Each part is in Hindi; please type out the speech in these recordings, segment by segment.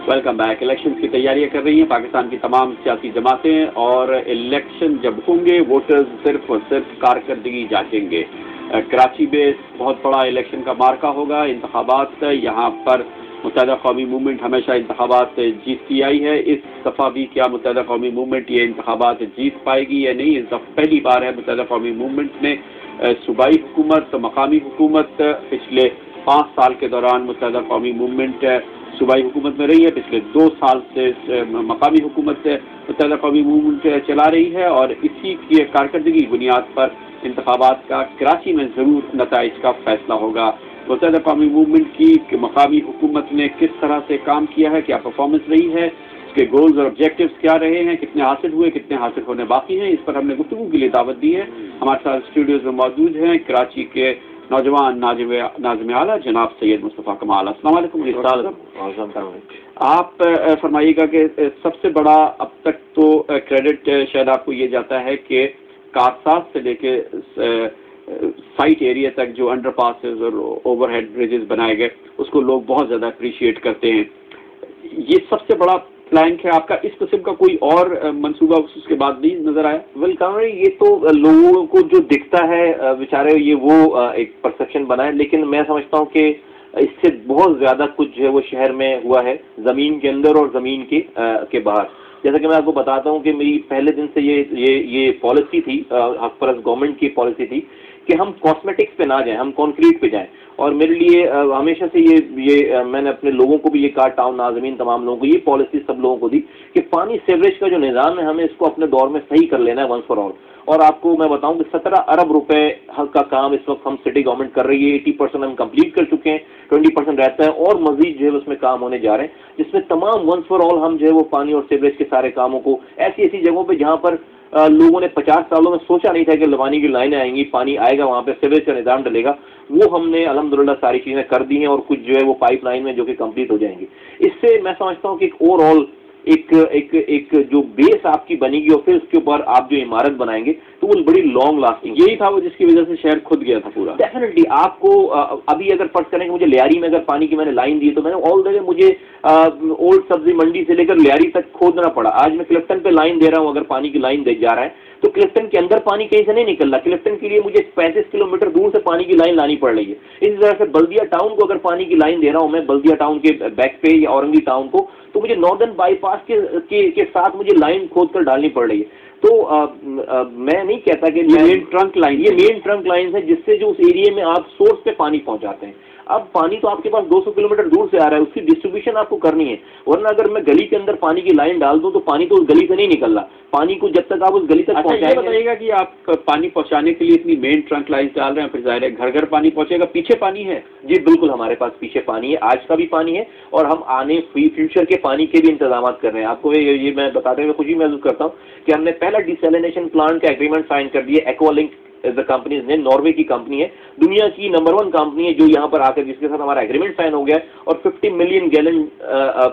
वेलकम बैक इलेक्शन की तैयारियाँ कर रही हैं पाकिस्तान की तमाम सियासी जमातें और इलेक्शन जब होंगे वोटर्स सिर्फ़ और सिर्फ़ कारकर्दगी जांचेंगे। कराची में बहुत बड़ा इलेक्शन का मार्का होगा। इंतबात यहाँ पर मुतहदा कौमी मूवमेंट हमेशा इंतबात जीतती आई है। इस दफ़ा भी क्या मुतहदा कौमी मूवमेंट ये इंतबात जीत पाएगी या नहीं, इस दफ़ा पहली बार है मुतहदा कौमी मूवमेंट ने सूबाई हुकूमत, मकामी हुकूमत पिछले पाँच साल के दौरान मुतहदा कौमी मूवमेंट सूबाई हुकूमत में रही है, पिछले दो साल से मकामी हुकूमत मुतहदा कौमी मूवमेंट चला रही है और इसी की कारकर्दगी बुनियाद पर इंतबात का कराची में ज़रूर नतज का फैसला होगा। मुतहदा कौमी मूवमेंट की मकामी हुकूमत ने किस तरह से काम किया है, क्या परफॉर्मेंस रही है उसके गोल्स और ऑब्जेक्टिव्स क्या रहे हैं, कितने हासिल हुए, कितने हासिल होने बाकी हैं, इस पर हमने गुफ्तु के लिए दावत दी है। हमारे साथ स्टूडियोज में मौजूद हैं, कराची के नौजवान नाजम आला, जनाब सैयद मुस्तफ़ा कमाल। असलम आप फरमाइएगा कि सबसे बड़ा अब तक तो क्रेडिट शायद आपको ये जाता है कि कारसाज से लेके साइट एरिया तक जो अंडर पासिस और ओवरहेड ब्रिजेस बनाए गए, उसको लोग बहुत ज़्यादा अप्रिशिएट करते हैं। ये सबसे बड़ा प्लान है, आपका इस किस्म का कोई और मनसूबा उसके बाद भी नज़र आया? वेल ये तो लोगों को जो दिखता है बेचारे, ये वो एक परसेप्शन बना है, लेकिन मैं समझता हूँ कि इससे बहुत ज़्यादा कुछ जो है वो शहर में हुआ है, ज़मीन के अंदर और ज़मीन के के बाहर। जैसा कि मैं आपको बताता हूँ कि मेरी पहले दिन से ये ये ये पॉलिसी थी हक गवर्नमेंट की पॉलिसी थी कि हम कॉस्मेटिक्स पे ना जाएँ, हम कॉन्क्रीट पे जाएँ। और मेरे लिए हमेशा से ये ये मैंने अपने लोगों को भी ये कहा टाउन नाजमीन, तमाम लोगों को, ये पॉलिसी सब लोगों को दी कि पानी सेवरेज का जो निज़ाम है, हमें इसको अपने दौर में सही कर लेना है वंस फॉर ऑल और आपको मैं बताऊँ कि सत्रह अरब रुपए का काम इस वक्त हम सिटी गवर्नमेंट कर रही है। एटी परसेंट हम कंप्लीट कर चुके हैं, ट्वेंटी परसेंट रहता है और मजीद जो है उसमें काम होने जा रहे हैं, जिसमें तमाम वंस फॉर ऑल हम जो है वो पानी और सीवरेज के सारे कामों को ऐसी ऐसी जगहों पर जहाँ पर लोगों ने पचास सालों में सोचा नहीं था कि लवानी की लाइनें आएँगी, पानी आएगा, वहाँ पे सीवरेज का निज़ाम डलेगा। वो हमने अलहमदुल्ला सारी चीज़ें कर दी हैं और कुछ जो है वो पाइपलाइन में जो कि कंप्लीट हो जाएँगी। इससे मैं समझता हूँ कि एक ओवरऑल एक एक एक जो बेस आपकी बनेगी और फिर उसके ऊपर आप जो इमारत बनाएँगे तो वो बड़ी लॉन्ग लास्टिंग यही था वो जिसकी वजह से शहर खुद गया था पूरा। डेफिनेटली आपको अभी अगर फ़र्ज़ करें कि मुझे लियारी में अगर पानी की मैंने लाइन दी तो मैंने ऑल जगह मुझे ओल्ड सब्ज़ी मंडी से लेकर लियारी तक खोदना पड़ा। आज मैं क्लिफ्टन पे लाइन दे रहा हूँ अगर पानी की लाइन दे जा रहा है तो क्लिफ्टन के अंदर पानी कहीं से नहीं निकल रहा क्लिफ्टन के लिए मुझे पैंतीस किलोमीटर दूर से पानी की लाइन लानी पड़ रही है। इसी तरह से बल्दिया टाउन को अगर पानी की लाइन दे रहा हूँ मैं बल्दिया टाउन के बैक पे या औरंगी टाउन को तो मुझे नॉर्दर्न बाईपास के, के के साथ मुझे लाइन खोद कर डालनी पड़ रही है। तो आ, आ, मैं नहीं कहता कि ये मेन ट्रंक लाइन ये मेन ट्रंक लाइन है जिससे जो उस एरिया में आप सोर्स पे पानी पहुंचाते हैं। अब पानी तो आपके पास 200 किलोमीटर दूर से आ रहा है उसकी डिस्ट्रीब्यूशन आपको करनी है। वरना अगर मैं गली के अंदर पानी की लाइन डाल दूँ तो पानी तो उस गली से नहीं निकल रहा। पानी को जब तक आप उस गली तक अच्छा बताइएगा कि आप पानी पहुँचाने के लिए इतनी मेन ट्रंक लाइन डाल रहे हैं फिर ज़ाहिर है घर घर पानी पहुंचेगा पीछे पानी है। जी बिल्कुल हमारे पास पीछे पानी है आज का भी पानी है और हम आने फ्यूचर के पानी के भी इंतज़ाम कर रहे हैं। आपको ये मैं बताते हुए खुशी महसूस करता हूँ कि हमने पहला डिसलिनेशन प्लांट का एग्रीमेंट साइन कर दिया एक्वालिंक द कंपनीज़ ने नॉर्वे की कंपनी है, दुनिया की नंबर वन कंपनी है जो यहाँ पर आकर, जिसके साथ हमारा एग्रीमेंट साइन हो गया, और 50 मिलियन गैलन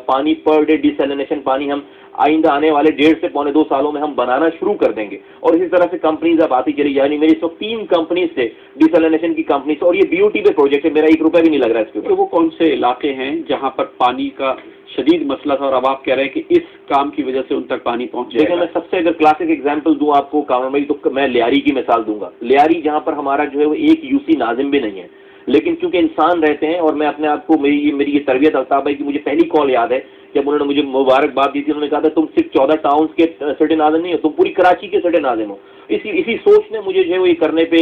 पानी पर डे डिसलिनेशन पानी हम आइंदा आने वाले डेढ़ से पौने दो सालों में हम बनाना शुरू कर देंगे। और इसी तरह से कंपनीज़ अब आती चली यानी मेरी इस तीन कंपनीज़ से डिसलिनेशन की कंपनी से और ये बीओटी पे प्रोजेक्ट है मेरा एक रुपया भी नहीं लग रहा है इसके तो वो कौन से इलाके हैं जहाँ पर पानी का शदीद मसला था और अब आप कह रहे हैं कि इस काम की वजह से उन तक पानी पहुँच जाएगा? मैं सबसे अगर क्लासिक एग्जांपल दूँ आपको कामरमई तो मैं लियारी की मिसाल दूँगा। लियारी जहाँ पर हमारा जो है वो एक यूसी नाजिम भी नहीं है। लेकिन क्योंकि इंसान रहते हैं और मैं अपने आप को मेरी मेरी ये तरबियत अल्ताफ भाई की मुझे पहली कॉल याद है जब उन्होंने मुझे मुबारकबाद दी थी, उन्होंने कहा था, तुम सिर्फ़ चौदह टाउन के सटे नाजिम नहीं हो, तुम पूरी कराची के सटे नाजिम हो। इसी इसी सोच ने मुझे जो है वो ये करने पे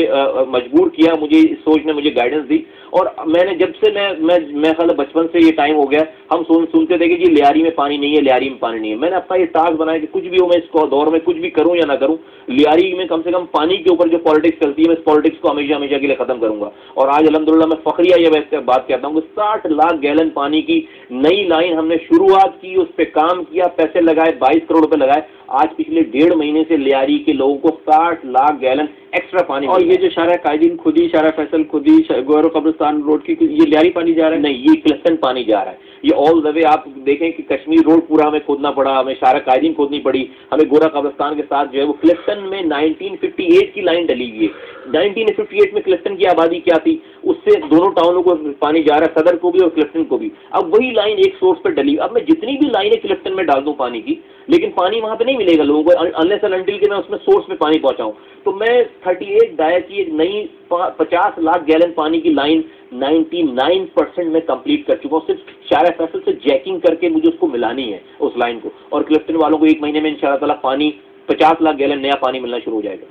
मजबूर किया, मुझे इस सोच ने मुझे गाइडेंस दी। और मैंने, जब से मैं मैं मैं ख्याल बचपन से ये टाइम हो गया हम सुन, सुनते थे कि जी लियारी में पानी नहीं है, लियारी में पानी नहीं है। मैंने अपना ये टास्क बनाया कि कुछ भी हो, मैं इस दौर में कुछ भी करूँ या ना करूँ, लियारी में कम से कम पानी के ऊपर जो पॉलिटिक्स चलती है, मैं इस पॉलिटिक्स को हमेशा हमेशा के लिए खत्म करूँगा। और आज अलहमदुल्ला मैं फखरिया ये वैसे बात कहता हूँ कि साठ लाख गैलन पानी की नई लाइन हमने शुरुआत की, उस पर काम किया, पैसे लगाए, बाईस करोड़ रुपए लगाए। आज पिछले डेढ़ महीने से लियारी के लोगों को साठ लाख गैलन एक्स्ट्रा पानी और ये जो शारा कायदीन खुद ही शारा फैसल खुद ही गौरव कब्रस्तान रोड की ये लियारी पानी जा रहा है? नहीं ये क्लिफ्टन पानी जा रहा है। ये ऑल द वे आप देखें कि कश्मीर रोड पूरा हमें खोदना पड़ा हमें शारा कायदीन खोदनी पड़ी हमें गोरा कब्रस्तान के साथ जो है वो क्लिफ्टन में 1958 की लाइन डली हुई है। 1958 में क्लिफ्टन की आबादी क्या थी? उससे दोनों टाउनों को पानी जा रहा है सदर को भी और क्लिफ्टन को भी। अब वही लाइन एक सोर्स पर डली। अब मैं जितनी भी लाइनें क्लिफ्टन में डाल दूँ पानी की, लेकिन पानी वहाँ पे नहीं मिलेगा लोगों को अनलेस अंटिल के मैं उसमें सोर्स में पानी पहुंचाऊं। तो मैं 38 डायर की एक नई 50 लाख गैलन पानी की लाइन 99 परसेंट में कंप्लीट कर चुका हूँ। सिर्फ़ शारा फैसल से जैकिंग करके मुझे उसको मिलानी है, उस लाइन को। और क्लिफ्टन वालों को एक महीने में इन पानी, पचास लाख गैलन नया पानी मिलना शुरू हो जाएगा।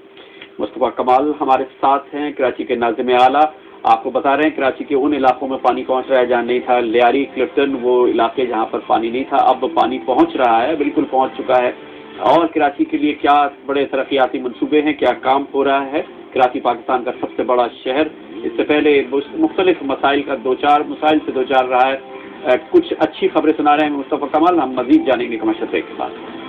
मुस्तफ़ा कमाल हमारे साथ हैं, कराची के नाजिम आला। आपको बता रहे हैं, कराची के उन इलाकों में पानी पहुँच रहा है जहाँ नहीं था। लियारी, क्लिफ्टन, वो इलाके जहाँ पर पानी नहीं था, अब पानी पहुँच रहा है, बिल्कुल पहुँच चुका है। और कराची के लिए क्या बड़े तरक्याती मनसूबे हैं, क्या काम हो रहा है? कराची, पाकिस्तान का सबसे बड़ा शहर। इससे पहले मुख्तलिफ़ मसाइल का दो चार, मसाइल से दो चार रहा है। कुछ अच्छी खबरें सुना रहे हैं मुस्तफ़ा कमाल, हम मजीद जानेंगे कमर्शल ब्रेक के बाद।